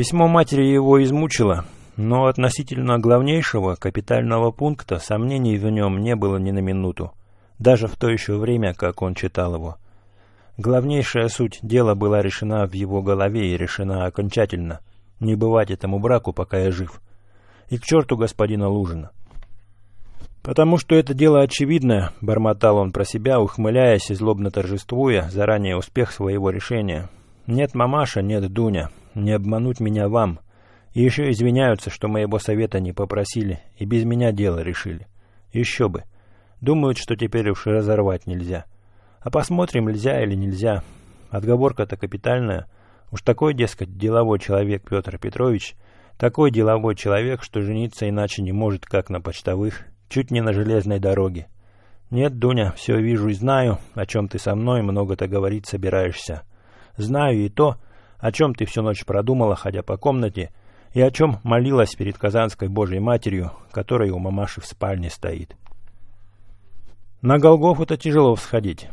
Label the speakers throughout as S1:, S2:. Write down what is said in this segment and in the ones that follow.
S1: Письмо матери его измучило, но относительно главнейшего капитального пункта сомнений в нем не было ни на минуту, даже в то еще время, как он читал его. Главнейшая суть дела была решена в его голове и решена окончательно. Не бывать этому браку, пока я жив. И к черту господина Лужина. «Потому что это дело очевидное», — бормотал он про себя, ухмыляясь и злобно торжествуя заранее успех своего решения. «Нет мамаша, нет Дуня. Не обмануть меня вам. И еще извиняются, что моего совета не попросили, и без меня дело решили. Еще бы. Думают, что теперь уж разорвать нельзя. А посмотрим, нельзя или нельзя. Отговорка-то капитальная. Уж такой, дескать, деловой человек Петр Петрович, такой деловой человек, что жениться иначе не может, как на почтовых, чуть не на железной дороге. Нет, Дуня, все вижу и знаю, о чем ты со мной много-то говорить собираешься. Знаю и то, о чем ты всю ночь продумала, ходя по комнате, и о чем молилась перед Казанской Божьей Матерью, которая у мамаши в спальне стоит. На Голгофу-то тяжело всходить.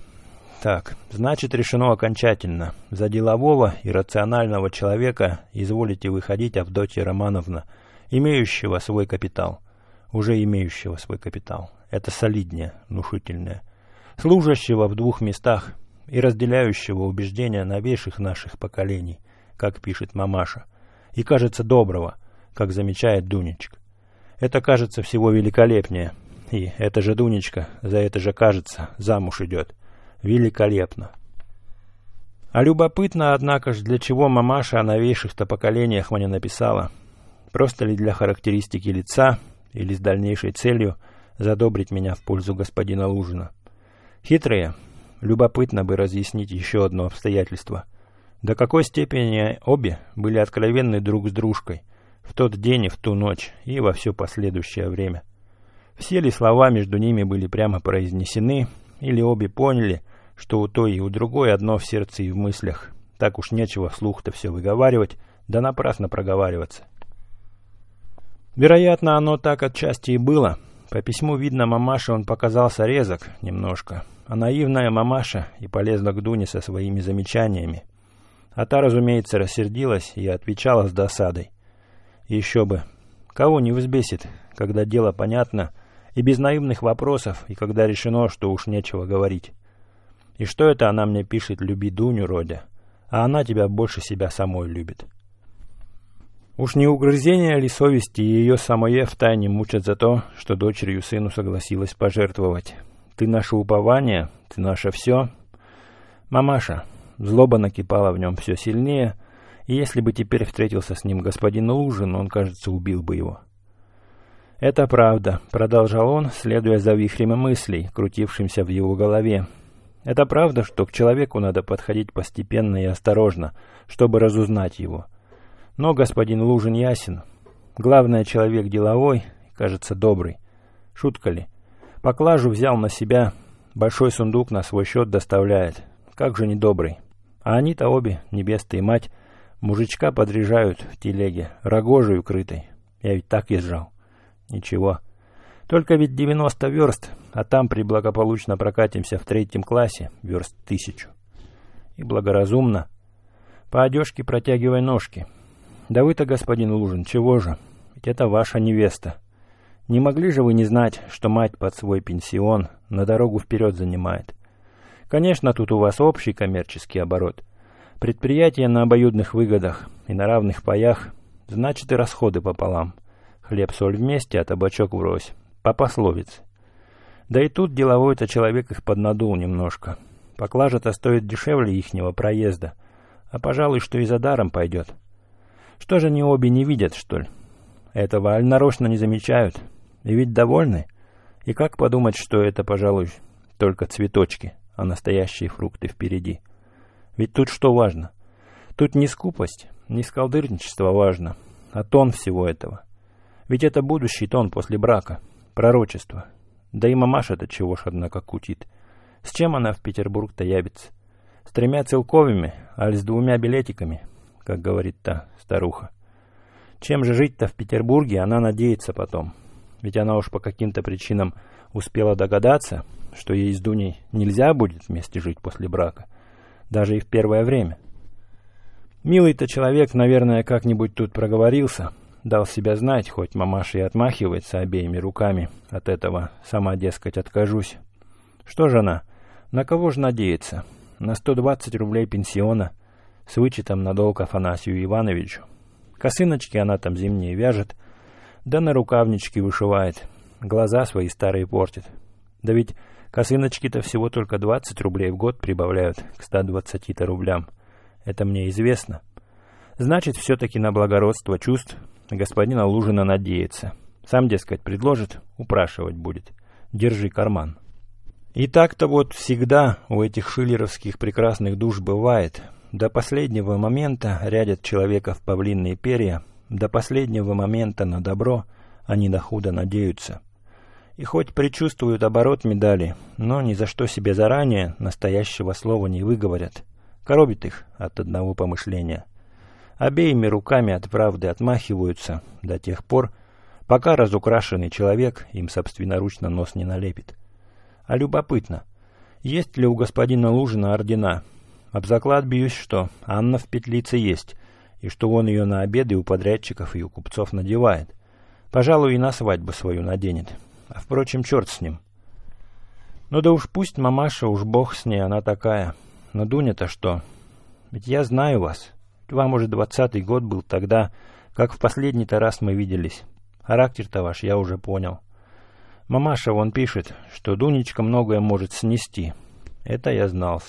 S1: Так, значит, решено окончательно. За делового и рационального человека изволите выходить Авдотья Романовна, имеющего свой капитал. Уже имеющего свой капитал. Это солиднее, внушительнее. Служащего в двух местах и разделяющего убеждения новейших наших поколений, как пишет мамаша, и, кажется, доброго, как замечает Дунечка. Это кажется всего великолепнее, и эта же Дунечка за это же кажется замуж идет. Великолепно. А любопытно, однако ж, для чего мамаша о новейших-то поколениях мне написала. Просто ли для характеристики лица, или с дальнейшей целью задобрить меня в пользу господина Лужина. Хитрые, любопытно бы разъяснить еще одно обстоятельство. До какой степени обе были откровенны друг с дружкой в тот день и в ту ночь, и во все последующее время. Все ли слова между ними были прямо произнесены, или обе поняли, что у той и у другой одно в сердце и в мыслях. Так уж нечего вслух-то все выговаривать, да напрасно проговариваться. Вероятно, оно так отчасти и было. По письму видно, мамаше он показался резок немножко, а наивная мамаша и полезла к Дуне со своими замечаниями. А та, разумеется, рассердилась и отвечала с досадой. Еще бы. Кого не взбесит, когда дело понятно, и без наивных вопросов, и когда решено, что уж нечего говорить. И что это она мне пишет «люби Дуню, Родя», а она тебя больше себя самой любит. Уж не угрызение ли совести ее самое втайне мучат за то, что дочерью сыну согласилась пожертвовать. Ты наше упование, ты наше все. Мамаша, злоба накипала в нем все сильнее, и если бы теперь встретился с ним господин Лужин, он, кажется, убил бы его. «Это правда», — продолжал он, следуя за вихрем мыслей, крутившимся в его голове. «Это правда, что к человеку надо подходить постепенно и осторожно, чтобы разузнать его». Но господин Лужин ясен. Главное, человек деловой, кажется, добрый. Шутка ли? Поклажу взял на себя, большой сундук на свой счет доставляет. Как же недобрый. А они-то обе, небесная мать, мужичка подряжают в телеге, рогожей укрытой. Я ведь так езжал. Ничего. Только ведь 90 верст, а там при благополучно прокатимся в третьем классе верст тысячу. И благоразумно. По одежке протягивай ножки. «Да вы-то, господин Лужин, чего же? Ведь это ваша невеста. Не могли же вы не знать, что мать под свой пенсион на дорогу вперед занимает? Конечно, тут у вас общий коммерческий оборот. Предприятие на обоюдных выгодах и на равных паях, значит и расходы пополам. Хлеб-соль вместе, а табачок врозь. По пословице. Да и тут деловой-то человек их поднадул немножко. Поклажа-то стоит дешевле ихнего проезда. А пожалуй, что и за даром пойдет. Что же они обе не видят, что ли? Этого аль нарочно не замечают. И ведь довольны. И как подумать, что это, пожалуй, только цветочки, а настоящие фрукты впереди? Ведь тут что важно? Тут не скупость, не скалдырничество важно, а тон всего этого. Ведь это будущий тон после брака, пророчество. Да и мамаша-то чего ж, однако, кутит. С чем она в Петербург-то ябится? С тремя целковыми, аль с двумя билетиками — как говорит та старуха. Чем же жить-то в Петербурге, она надеется потом. Ведь она уж по каким-то причинам успела догадаться, что ей с Дуней нельзя будет вместе жить после брака, даже и в первое время. Милый-то человек, наверное, как-нибудь тут проговорился, дал себя знать, хоть мамаша и отмахивается обеими руками от этого, сама, дескать, откажусь. Что же она? На кого же надеется? На 120 рублей пенсиона с вычетом на долг Афанасию Ивановичу. Косыночки она там зимние вяжет, да на рукавнички вышивает, глаза свои старые портит. Да ведь косыночки-то всего только 20 рублей в год прибавляют к 120 рублям. Это мне известно. Значит, все-таки на благородство чувств господина Лужина надеется. Сам, дескать, предложит, упрашивать будет. Держи карман. И так-то вот всегда у этих шиллеровских прекрасных душ бывает. До последнего момента рядят человека в павлинные перья, до последнего момента на добро они на худо надеются. И хоть предчувствуют оборот медали, но ни за что себе заранее настоящего слова не выговорят. Коробит их от одного помышления. Обеими руками от правды отмахиваются до тех пор, пока разукрашенный человек им собственноручно нос не налепит. А любопытно, есть ли у господина Лужина ордена? Об заклад бьюсь, что Анна в петлице есть, и что он ее на обеды у подрядчиков и у купцов надевает. Пожалуй, и на свадьбу свою наденет. А впрочем, черт с ним. Ну да уж пусть мамаша, уж бог с ней, она такая. Но Дуня-то что? Ведь я знаю вас. Вам уже двадцатый год был тогда, как в последний-то раз мы виделись. Характер-то ваш я уже понял. Мамаша вон пишет, что Дунечка многое может снести. Это я знал.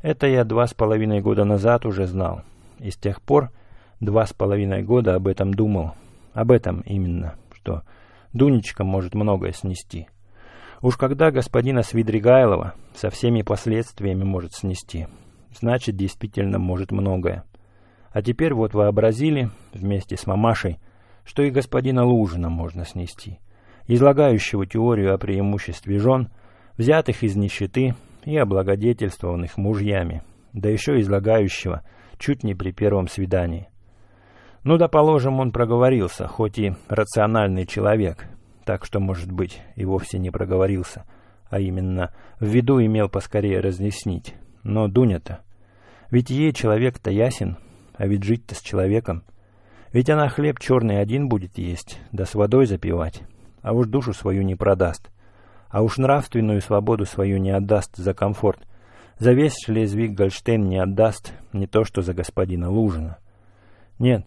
S1: Это я два с половиной года назад уже знал. И с тех пор два с половиной года об этом думал. Об этом именно, что Дунечка может многое снести. Уж когда господина Свидригайлова со всеми последствиями может снести, значит, действительно может многое. А теперь вот вообразили, вместе с мамашей, что и господина Лужина можно снести, излагающего теорию о преимуществе жен, взятых из нищеты и облагодетельствованных мужьями, да еще излагающего чуть не при первом свидании. Ну да, положим, он проговорился, хоть и рациональный человек, так что, может быть, и вовсе не проговорился, а именно в виду имел поскорее разъяснить. Но Дуня-то... Ведь ей человек-то ясен, а ведь жить-то с человеком. Ведь она хлеб черный один будет есть, да с водой запивать, а уж душу свою не продаст. А уж нравственную свободу свою не отдаст за комфорт. За весь Шлезвиг-Гольштейн не отдаст, не то что за господина Лужина. Нет,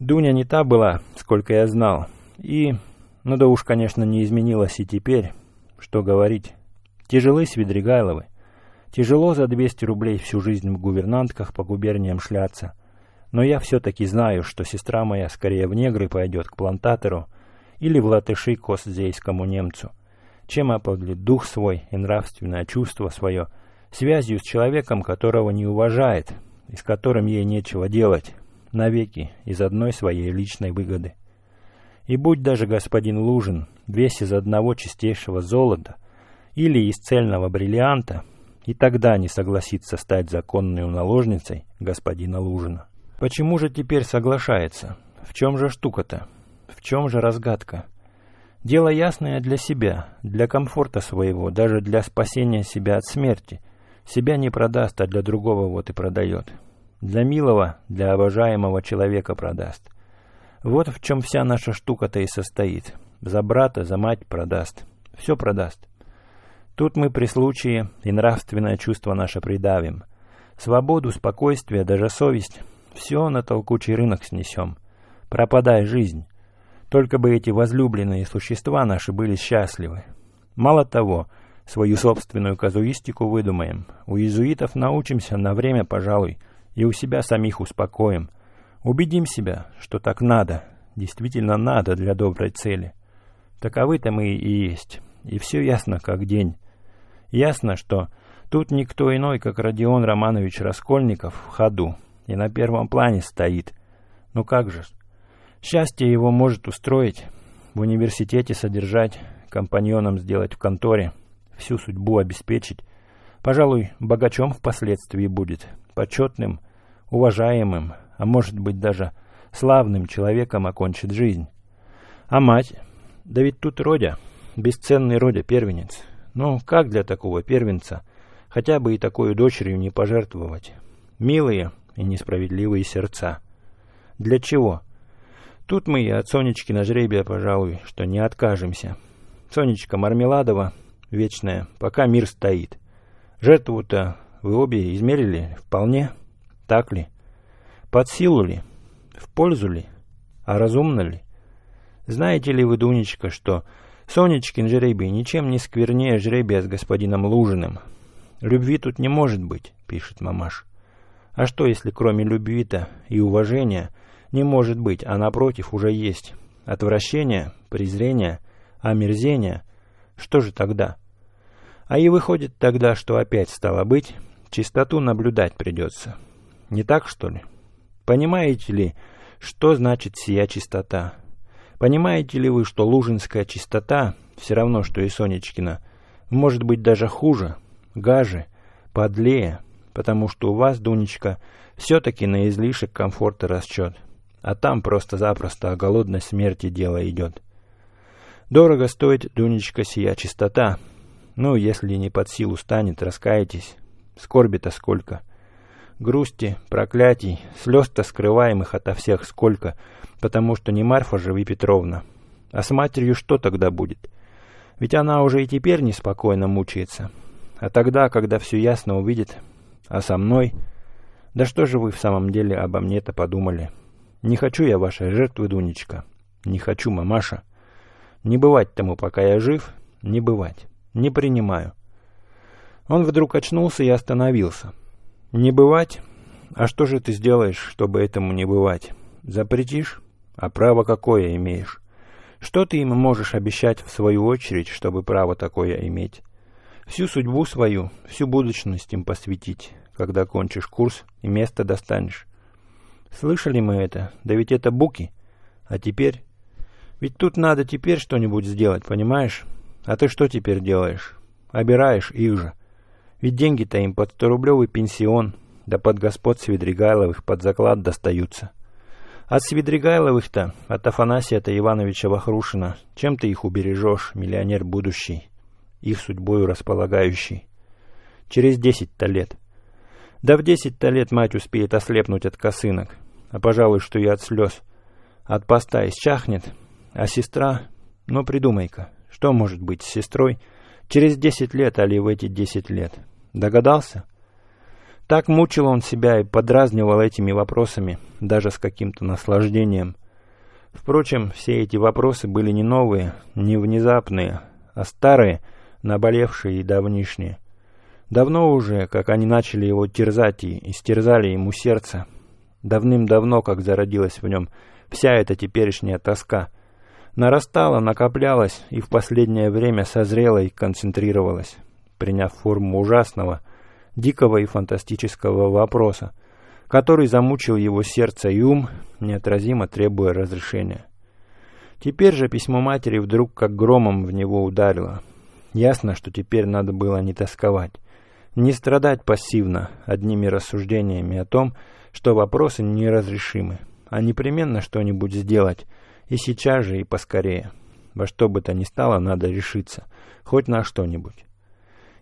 S1: Дуня не та была, сколько я знал, и ну да уж, конечно, не изменилось и теперь. Что говорить. Тяжелы Свидригайловы. Тяжело за 200 рублей всю жизнь в гувернантках по губерниям шляться. Но я все-таки знаю, что сестра моя скорее в негры пойдет к плантатору или в латыши к остзейскому немцу, чем оподлит дух свой и нравственное чувство свое связью с человеком, которого не уважает и с которым ей нечего делать, навеки из одной своей личной выгоды. И будь даже господин Лужин весь из одного чистейшего золота или из цельного бриллианта, и тогда не согласится стать законной наложницей господина Лужина. Почему же теперь соглашается? В чем же штука-то? В чем же разгадка? Дело ясное для себя, для комфорта своего, даже для спасения себя от смерти. Себя не продаст, а для другого вот и продает. Для милого, для обожаемого человека продаст. Вот в чем вся наша штука-то и состоит. За брата, за мать продаст. Все продаст. Тут мы при случае и нравственное чувство наше придавим. Свободу, спокойствие, даже совесть — все на толкучий рынок снесем. Пропадай жизнь. Только бы эти возлюбленные существа наши были счастливы. Мало того, свою собственную казуистику выдумаем. У иезуитов научимся на время, пожалуй, и у себя самих успокоим — Убедим себя, что так надо, действительно надо для доброй цели. Таковы-то мы и есть, и все ясно как день. Ясно, что тут никто иной, как Родион Романович Раскольников в ходу и на первом плане стоит. Ну как же, счастье его может устроить, в университете содержать, компаньоном сделать в конторе, всю судьбу обеспечить. Пожалуй, богачом впоследствии будет, почетным, уважаемым, а может быть даже славным человеком окончит жизнь. А мать? Да ведь тут Родя, бесценный Родя, первенец. Ну, как для такого первенца хотя бы и такой дочерью не пожертвовать? Милые, и несправедливые сердца. Для чего? Тут мы и от Сонечкина жребия, пожалуй, что не откажемся. Сонечка Мармеладова, вечная, пока мир стоит. Жертву-то вы обе измерили вполне, так ли? Под силу ли? В пользу ли? А разумно ли? Знаете ли вы, Дунечка, что Сонечкин жребий ничем не сквернее жребия с господином Лужиным? Любви тут не может быть, пишет мамаш. А что, если кроме любви-то и уважения не может быть, а напротив уже есть отвращение, презрение, омерзение? Что же тогда? А и выходит тогда, что опять стало быть, чистоту наблюдать придется. Не так, что ли? Понимаете ли, что значит сия чистота? Понимаете ли вы, что лужинская чистота, все равно, что и Сонечкина, может быть даже хуже, гаже, подлее, потому что у вас, Дунечка, все-таки на излишек комфорта расчет, а там просто-запросто о голодной смерти дело идет. Дорого стоит, Дунечка, сия чистота. Ну, если не под силу станет, раскаетесь. Скорби-то сколько. Грусти, проклятий, слез-то скрываемых ото всех сколько, потому что не Марфа же вы, Петровна. А с матерью что тогда будет? Ведь она уже и теперь неспокойно мучается. А тогда, когда все ясно увидит, а со мной... Да что же вы в самом деле обо мне-то подумали? Не хочу я вашей жертвы, Дунечка. Не хочу, мамаша. Не бывать тому, пока я жив, не бывать. Не принимаю. Он вдруг очнулся и остановился. Не бывать? А что же ты сделаешь, чтобы этому не бывать? Запретишь? А право какое имеешь? Что ты им можешь обещать в свою очередь, чтобы право такое иметь? Всю судьбу свою, всю будущность им посвятить, когда кончишь курс и место достанешь. Слышали мы это? Да ведь это буки. А теперь... Ведь тут надо теперь что-нибудь сделать, понимаешь? А ты что теперь делаешь? Обираешь их же. Ведь деньги-то им под сторублевый пенсион, да под господ Свидригайловых под заклад достаются. От Свидригайловых-то, от Афанасия-то Ивановича Вахрушина, чем ты их убережешь, миллионер будущий, их судьбою располагающий? Через десять-то лет. Да в десять-то лет мать успеет ослепнуть от косынок, а пожалуй, что и от слез. От поста исчахнет, а сестра... Ну, придумай-ка, что может быть с сестрой через десять лет, али в эти десять лет? Догадался? Так мучил он себя и подразнивал этими вопросами, даже с каким-то наслаждением. Впрочем, все эти вопросы были не новые, не внезапные, а старые, наболевшие и давнишние. Давно уже, как они начали его терзать и истерзали ему сердце. Давным-давно, как зародилась в нем вся эта теперешняя тоска. Нарастала, накоплялась и в последнее время созрела и концентрировалась, приняв форму ужасного – дикого и фантастического вопроса, который замучил его сердце и ум, неотразимо требуя разрешения. Теперь же письмо матери вдруг как громом в него ударило. Ясно, что теперь надо было не тосковать, не страдать пассивно одними рассуждениями о том, что вопросы неразрешимы, а непременно что-нибудь сделать, и сейчас же, и поскорее. Во что бы то ни стало, надо решиться, хоть на что-нибудь.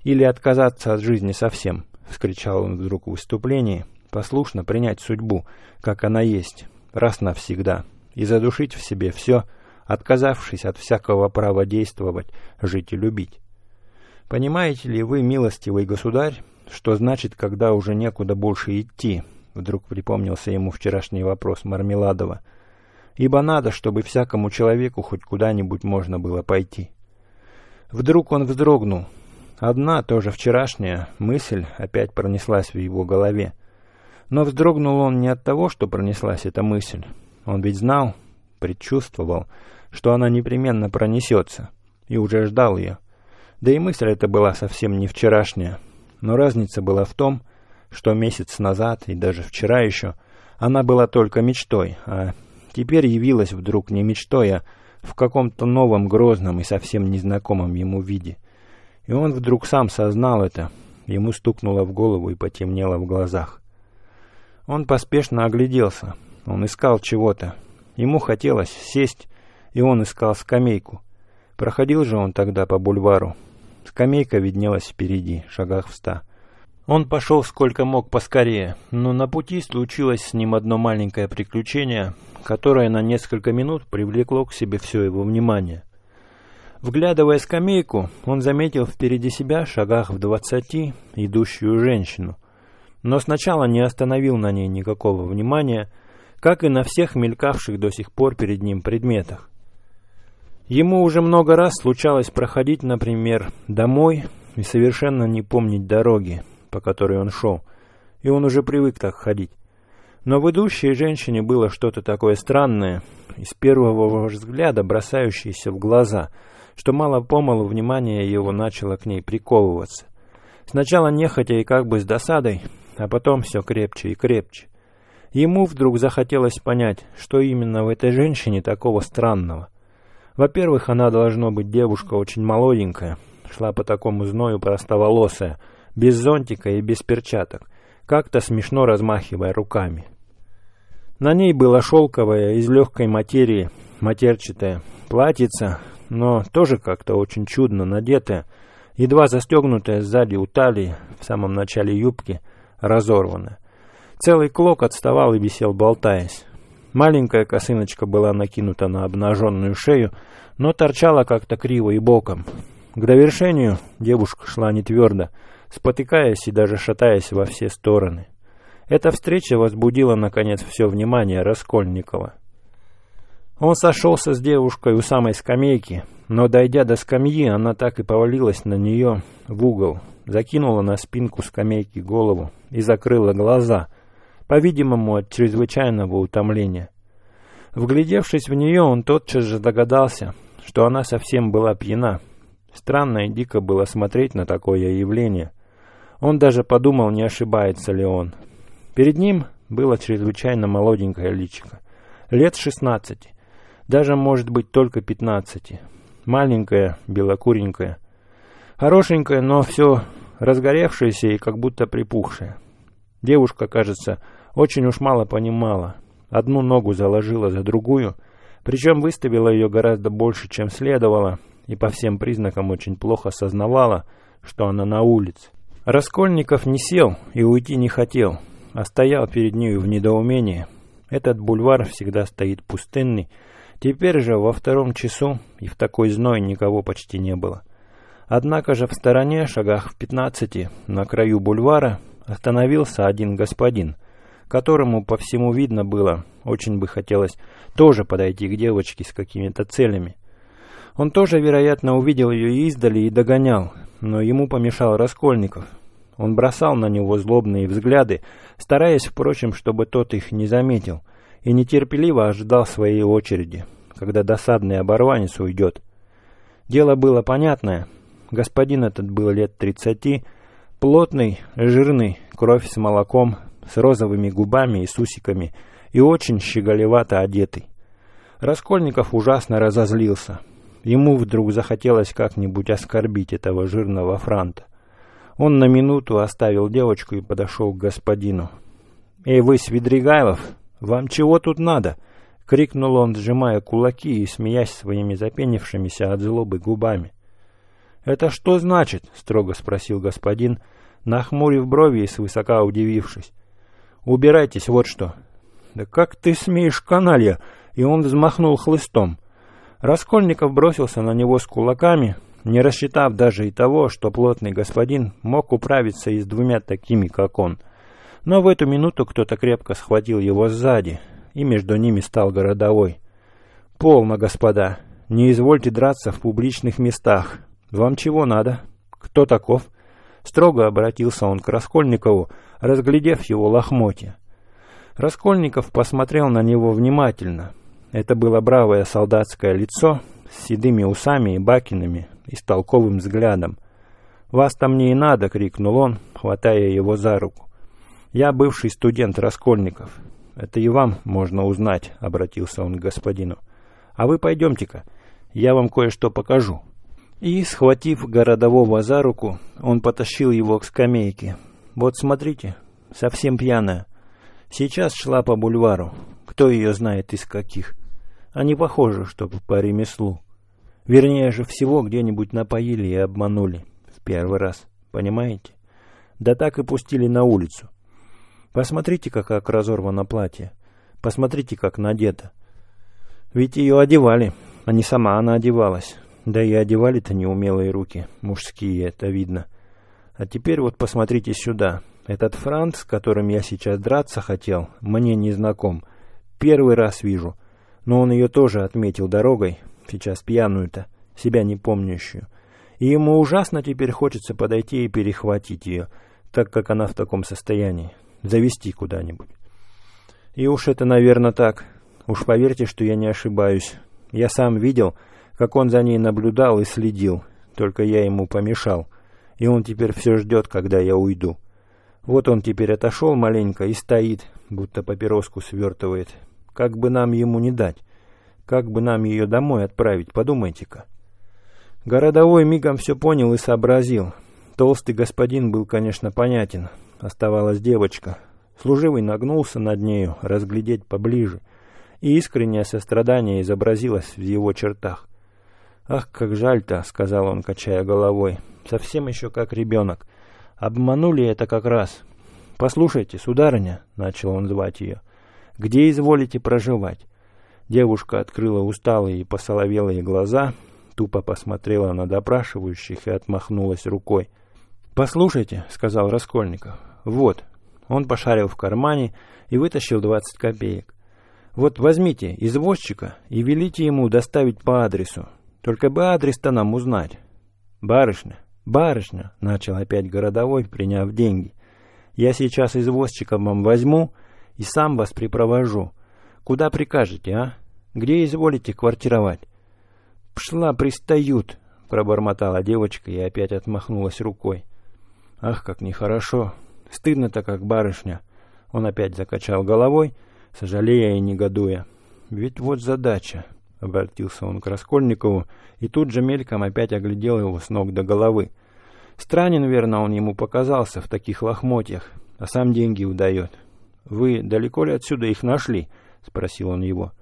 S1: Или отказаться от жизни совсем, вскричал он вдруг в выступлении, послушно принять судьбу, как она есть, раз навсегда, и задушить в себе все, отказавшись от всякого права действовать, жить и любить. Понимаете ли вы, милостивый государь, что значит, когда уже некуда больше идти? Вдруг припомнился ему вчерашний вопрос Мармеладова. Ибо надо, чтобы всякому человеку хоть куда-нибудь можно было пойти. Вдруг он вздрогнул, Одна, тоже вчерашняя, мысль опять пронеслась в его голове. Но вздрогнул он не от того, что пронеслась эта мысль. Он ведь знал, предчувствовал, что она непременно пронесется, и уже ждал ее. Да и мысль эта была совсем не вчерашняя. Но разница была в том, что месяц назад и даже вчера еще она была только мечтой, а теперь явилась вдруг не мечтой, а в каком-то новом, грозном и совсем незнакомом ему виде — и он вдруг сам сознал это. Ему стукнуло в голову и потемнело в глазах. Он поспешно огляделся. Он искал чего-то. Ему хотелось сесть, и он искал скамейку. Проходил же он тогда по бульвару. Скамейка виднелась впереди, шагах в ста. Он пошел сколько мог поскорее, но на пути случилось с ним одно маленькое приключение, которое на несколько минут привлекло к себе все его внимание. Вглядывая скамейку, он заметил впереди себя, шагах в двадцати, идущую женщину. Но сначала не остановил на ней никакого внимания, как и на всех мелькавших до сих пор перед ним предметах. Ему уже много раз случалось проходить, например, домой и совершенно не помнить дороги, по которой он шел, и он уже привык так ходить. Но в идущей женщине было что-то такое странное, из первого взгляда бросающееся в глаза, что мало-помалу внимание его начало к ней приковываться. Сначала нехотя и как бы с досадой, а потом все крепче и крепче. Ему вдруг захотелось понять, что именно в этой женщине такого странного. Во-первых, она должно быть девушка очень молоденькая, шла по такому зною простоволосая, без зонтика и без перчаток, как-то смешно размахивая руками. На ней было шелковое, из легкой материи, матерчатое, платьице, но тоже как-то очень чудно надетое, едва застегнутое сзади у талии, в самом начале юбки, разорванное. Целый клок отставал и висел, болтаясь. Маленькая косыночка была накинута на обнаженную шею, но торчала как-то криво и боком. К довершению девушка шла не твердо, спотыкаясь и даже шатаясь во все стороны. Эта встреча возбудила, наконец, все внимание Раскольникова. Он сошелся с девушкой у самой скамейки, но, дойдя до скамьи, она так и повалилась на нее в угол, закинула на спинку скамейки голову и закрыла глаза, по-видимому, от чрезвычайного утомления. Вглядевшись в нее, он тотчас же догадался, что она совсем была пьяна. Странно и дико было смотреть на такое явление. Он даже подумал, не ошибается ли он. Перед ним было чрезвычайно молоденькое личико. Лет шестнадцати. Даже, может быть, только пятнадцати. Маленькая, белокуренькая. Хорошенькая, но все разгоревшаяся и как будто припухшая. Девушка, кажется, очень уж мало понимала. Одну ногу заложила за другую, причем выставила ее гораздо больше, чем следовало, и по всем признакам очень плохо сознавала, что она на улице. Раскольников не сел и уйти не хотел, а стоял перед нею в недоумении. Этот бульвар всегда стоит пустынный, теперь же во втором часу и в такой зной никого почти не было. Однако же в стороне, шагах в пятнадцати, на краю бульвара, остановился один господин, которому по всему видно было, очень бы хотелось тоже подойти к девочке с какими-то целями. Он тоже, вероятно, увидел ее издали и догонял, но ему помешал Раскольников. Он бросал на него злобные взгляды, стараясь, впрочем, чтобы тот их не заметил, и нетерпеливо ожидал своей очереди, когда досадный оборванец уйдет. Дело было понятное. Господин этот был лет тридцати, плотный, жирный, кровь с молоком, с розовыми губами и с усиками, и очень щеголевато одетый. Раскольников ужасно разозлился. Ему вдруг захотелось как-нибудь оскорбить этого жирного франта. Он на минуту оставил девочку и подошел к господину. «Эй вы, Свидригайлов, вам чего тут надо?» — крикнул он, сжимая кулаки и смеясь своими запенившимися от злобы губами. «Это что значит?» — строго спросил господин, нахмурив брови и свысока удивившись. «Убирайтесь, вот что». «Да как ты смеешь, каналья?» И он взмахнул хлыстом. Раскольников бросился на него с кулаками, не рассчитав даже и того, что плотный господин мог управиться и с двумя такими, как он. Но в эту минуту кто-то крепко схватил его сзади, и между ними стал городовой. «Полно, господа, не извольте драться в публичных местах. Вам чего надо? Кто таков?» Строго обратился он к Раскольникову, разглядев его лохмотья. Раскольников посмотрел на него внимательно. Это было бравое солдатское лицо с седыми усами и бакинами и с взглядом. «Вас там не и надо!» — крикнул он, хватая его за руку. «Я бывший студент Раскольников. Это и вам можно узнать», — обратился он к господину. «А вы пойдемте-ка, я вам кое-что покажу». И, схватив городового за руку, он потащил его к скамейке. «Вот смотрите, совсем пьяная. Сейчас шла по бульвару. Кто ее знает из каких? Они похожи, чтобы по ремеслу. Вернее же всего где-нибудь напоили и обманули. В первый раз. Понимаете? Да так и пустили на улицу. Посмотрите, как разорвано платье. Посмотрите, как надето. Ведь ее одевали, а не сама она одевалась. Да и одевали-то неумелые руки, мужские, это видно. А теперь вот посмотрите сюда. Этот Франц, с которым я сейчас драться хотел, мне не знаком. Первый раз вижу. Но он ее тоже отметил дорогой, сейчас пьяную-то, себя не помнящую. И ему ужасно теперь хочется подойти и перехватить ее, так как она в таком состоянии, завести куда-нибудь. И уж это, наверное, так. Уж поверьте, что я не ошибаюсь. Я сам видел, как он за ней наблюдал и следил, только я ему помешал и он теперь все ждет, когда я уйду. Вот он теперь отошел маленько и стоит, будто папироску свертывает. Как бы нам ему не дать? Как бы нам ее домой отправить, подумайте-ка. Городовой мигом все понял и сообразил. Толстый господин был, конечно, понятен. Оставалась девочка. Служивый нагнулся над нею, разглядеть поближе. И искреннее сострадание изобразилось в его чертах. «Ах, как жаль-то», — сказал он, качая головой совсем еще как ребенок. Обманули это как раз. «Послушайте, сударыня», — начал он звать ее, — «где изволите проживать?» Девушка открыла усталые и посоловелые глаза, тупо посмотрела на допрашивающих и отмахнулась рукой. «Послушайте», — сказал Раскольников, — «вот». Он пошарил в кармане и вытащил двадцать копеек. «Вот возьмите извозчика и велите ему доставить по адресу. Только бы адрес-то нам узнать. Барышня, «Барышня», — начал опять городовой, приняв деньги, — «я сейчас извозчиком вам возьму и сам вас припровожу. Куда прикажете, а? Где изволите квартировать?» «Пшла, пристают», — пробормотала девочка и опять отмахнулась рукой. «Ах, как нехорошо! Стыдно-то, как барышня!» Он опять закачал головой, сожалея и негодуя. «Ведь вот задача. Обратился он к Раскольникову и тут же мельком опять оглядел его с ног до головы. Странен, верно, он ему показался в таких лохмотьях, а сам деньги удает. «Вы далеко ли отсюда их нашли?» — спросил он его.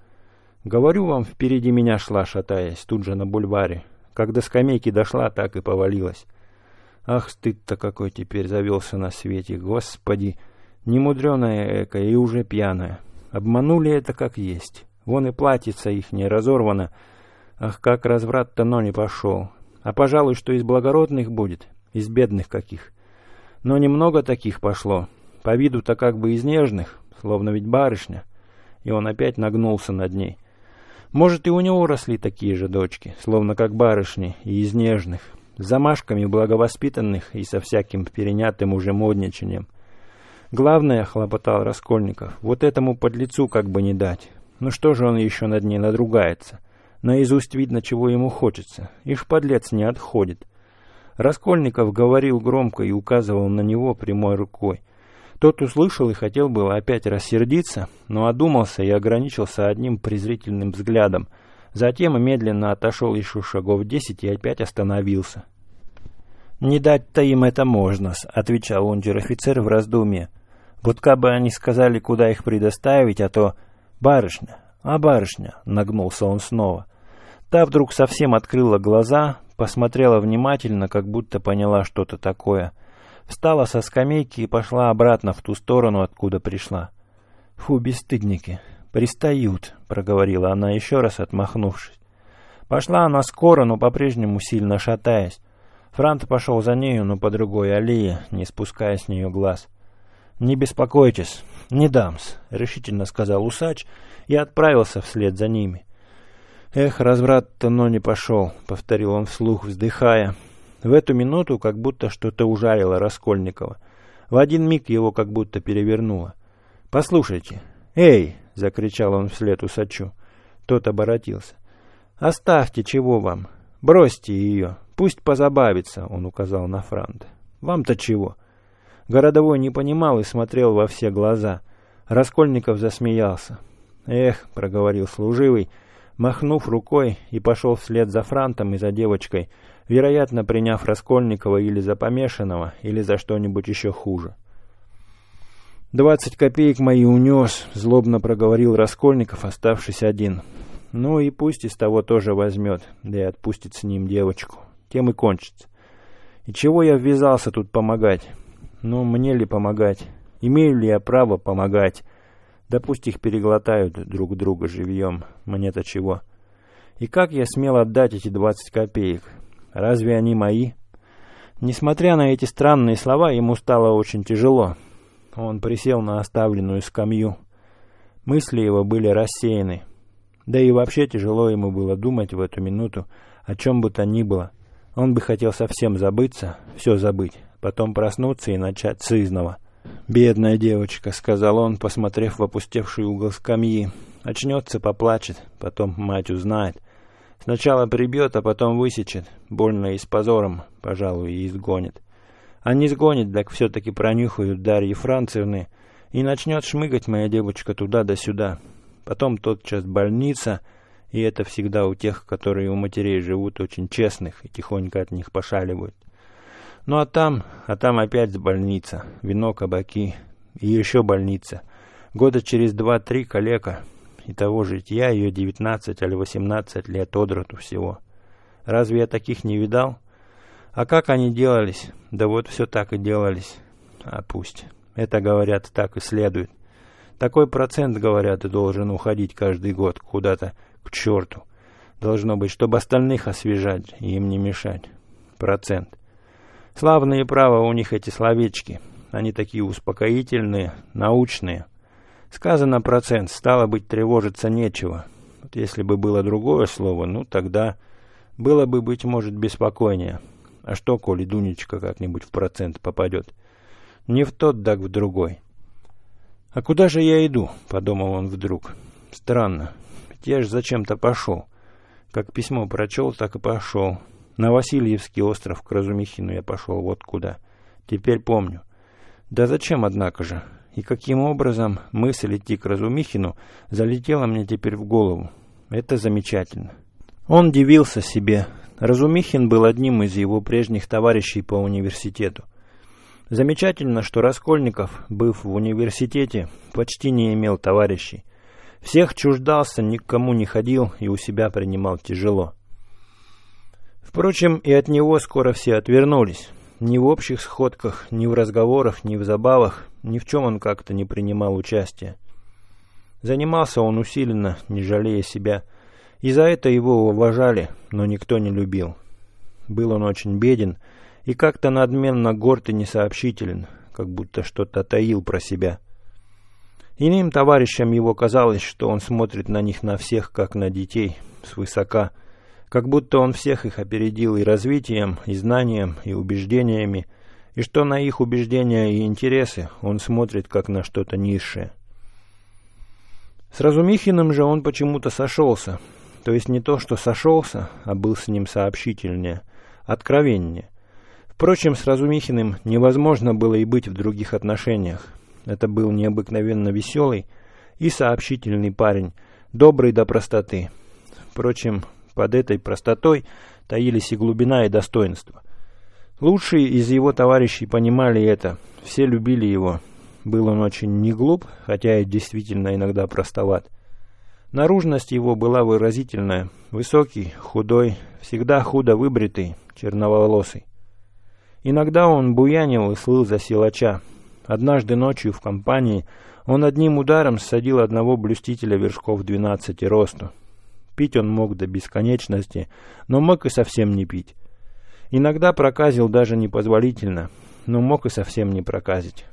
S1: «Говорю вам, впереди меня шла, шатаясь, тут же на бульваре. Как до скамейки дошла, так и повалилась. Ах, стыд-то какой теперь завелся на свете, господи! Немудреная эко и уже пьяная. Обманули это как есть». Вон и платьица их не разорвано. Ах, как разврат-то но не пошел. А пожалуй, что из благородных будет, из бедных каких. Но немного таких пошло. По виду-то как бы из нежных, словно ведь барышня. И он опять нагнулся над ней. Может, и у него росли такие же дочки, словно как барышни, и из нежных, с замашками благовоспитанных и со всяким перенятым уже модничанием. Главное, хлопотал Раскольников, вот этому подлецу как бы не дать. Ну что же он еще над ней надругается? Наизусть видно, чего ему хочется. Ишь, подлец не отходит. Раскольников говорил громко и указывал на него прямой рукой. Тот услышал и хотел было опять рассердиться, но одумался и ограничился одним презрительным взглядом. Затем медленно отошел еще шагов десять и опять остановился. «Не дать-то им это можно», — отвечал унтер-офицер в раздумье. «Вот кабы они сказали, куда их предоставить, а то «Барышня! А барышня!» — нагнулся он снова. Та вдруг совсем открыла глаза, посмотрела внимательно, как будто поняла что-то такое. Встала со скамейки и пошла обратно в ту сторону, откуда пришла. «Фу, бесстыдники! Пристают!» — проговорила она еще раз, отмахнувшись. Пошла она скоро, но по-прежнему сильно шатаясь. Франт пошел за нею, но по другой аллее, не спуская с нее глаз. «Не беспокойтесь, не дамс», — решительно сказал усач и отправился вслед за ними. «Эх, разврат-то но не пошел», — повторил он вслух, вздыхая. В эту минуту как будто что-то ужалило Раскольникова. В один миг его как будто перевернуло. «Послушайте! Эй!» — закричал он вслед усачу. Тот оборотился. «Оставьте, чего вам? Бросьте ее, пусть позабавится», — он указал на Франта. «Вам-то чего?» Городовой не понимал и смотрел во все глаза. Раскольников засмеялся. «Эх», — проговорил служивый, махнув рукой и пошел вслед за Франтом и за девочкой, вероятно, приняв Раскольникова или за помешанного, или за что-нибудь еще хуже. «Двадцать копеек мои унес», — злобно проговорил Раскольников, оставшись один. «Ну и пусть из того тоже возьмет, да и отпустит с ним девочку. Тем и кончится. И чего я ввязался тут помогать? Но мне ли помогать? Имею ли я право помогать? Да пусть их переглотают друг друга живьем. Мне-то чего? И как я смел отдать эти двадцать копеек? Разве они мои? Несмотря на эти странные слова, ему стало очень тяжело. Он присел на оставленную скамью. Мысли его были рассеяны. Да и вообще тяжело ему было думать в эту минуту о чем бы то ни было. Он бы хотел совсем забыться, все забыть, потом проснуться и начать с изного. «Бедная девочка», — сказал он, посмотрев в опустевший угол скамьи. «Очнется, поплачет, потом мать узнает. Сначала прибьет, а потом высечет, больно и с позором, пожалуй, и изгонит. А не сгонит, так все-таки пронюхают Дарьи Францевны, и начнет шмыгать моя девочка туда да сюда. Потом тотчас больница, и это всегда у тех, которые у матерей живут очень честных и тихонько от них пошаливают. Ну а там, а там опять больница, вино, кабаки и еще больница. Года через два-три калека, и того житья ее девятнадцать или восемнадцать лет от роду всего. Разве я таких не видал? А как они делались? Да вот все так и делались. А пусть. Это, говорят, так и следует. Такой процент, говорят, должен уходить каждый год куда-то к черту. Должно быть, чтобы остальных освежать и им не мешать. Процент. Славные право у них эти словечки. Они такие успокоительные, научные. Сказано процент, стало быть, тревожиться нечего. Вот если бы было другое слово, ну тогда было бы, быть может, беспокойнее. А что, коли Дунечка как-нибудь в процент попадет? Не в тот, так в другой. «А куда же я иду?» — подумал он вдруг. «Странно. Я ж зачем-то пошел. Как письмо прочел, так и пошел. На Васильевский остров к Разумихину я пошел вот куда. Теперь помню. Да зачем, однако же? И каким образом мысль идти к Разумихину залетела мне теперь в голову? Это замечательно. Он дивился себе. Разумихин был одним из его прежних товарищей по университету. Замечательно, что Раскольников, быв в университете, почти не имел товарищей. Всех чуждался, никому не ходил и у себя принимал тяжело. Впрочем, и от него скоро все отвернулись. Ни в общих сходках, ни в разговорах, ни в забавах, ни в чем он как-то не принимал участия. Занимался он усиленно, не жалея себя, и за это его уважали, но никто не любил. Был он очень беден, и как-то надменно горд и несообщителен, как будто что-то таил про себя. Иным товарищам его казалось, что он смотрит на них на всех, как на детей, свысока, как будто он всех их опередил и развитием, и знанием, и убеждениями, и что на их убеждения и интересы он смотрит как на что-то низшее. С Разумихиным же он почему-то сошелся, то есть не то, что сошелся, а был с ним сообщительнее, откровеннее. Впрочем, с Разумихиным невозможно было и быть в других отношениях. Это был необыкновенно веселый и сообщительный парень, добрый до простоты. Впрочем, под этой простотой таились и глубина, и достоинство. Лучшие из его товарищей понимали это, все любили его. Был он очень не глуп, хотя и действительно иногда простоват. Наружность его была выразительная, высокий, худой, всегда худо выбритый, черноволосый. Иногда он буянил и слыл за силача. Однажды ночью в компании он одним ударом ссадил одного блюстителя вершков двенадцати росту. Пить он мог до бесконечности, но мог и совсем не пить. Иногда проказил даже непозволительно, но мог и совсем не проказить.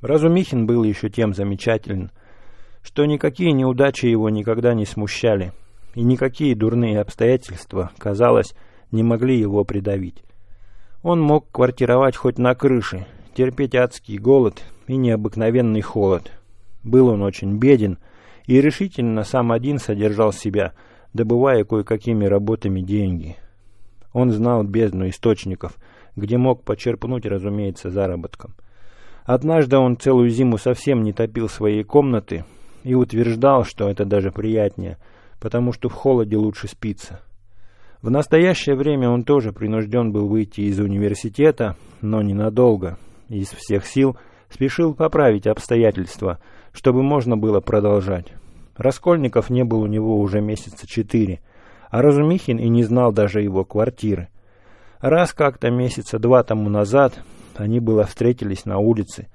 S1: Разумихин был еще тем замечателен, что никакие неудачи его никогда не смущали, и никакие дурные обстоятельства, казалось, не могли его придавить. Он мог квартировать хоть на крыше, терпеть адский голод и необыкновенный холод. Был он очень беден и решительно сам один содержал себя, добывая кое-какими работами деньги. Он знал бездну источников, где мог почерпнуть, разумеется, заработком. Однажды он целую зиму совсем не топил своей комнаты и утверждал, что это даже приятнее, потому что в холоде лучше спится. В настоящее время он тоже принужден был выйти из университета, но ненадолго. Из всех сил спешил поправить обстоятельства, чтобы можно было продолжать. Раскольников не был у него уже месяца четыре, а Разумихин и не знал даже его квартиры. Раз как-то месяца два тому назад они было встретились на улице.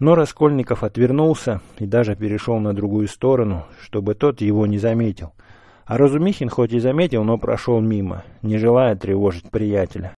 S1: Но Раскольников отвернулся и даже перешел на другую сторону, чтобы тот его не заметил. А Разумихин хоть и заметил, но прошел мимо, не желая тревожить приятеля.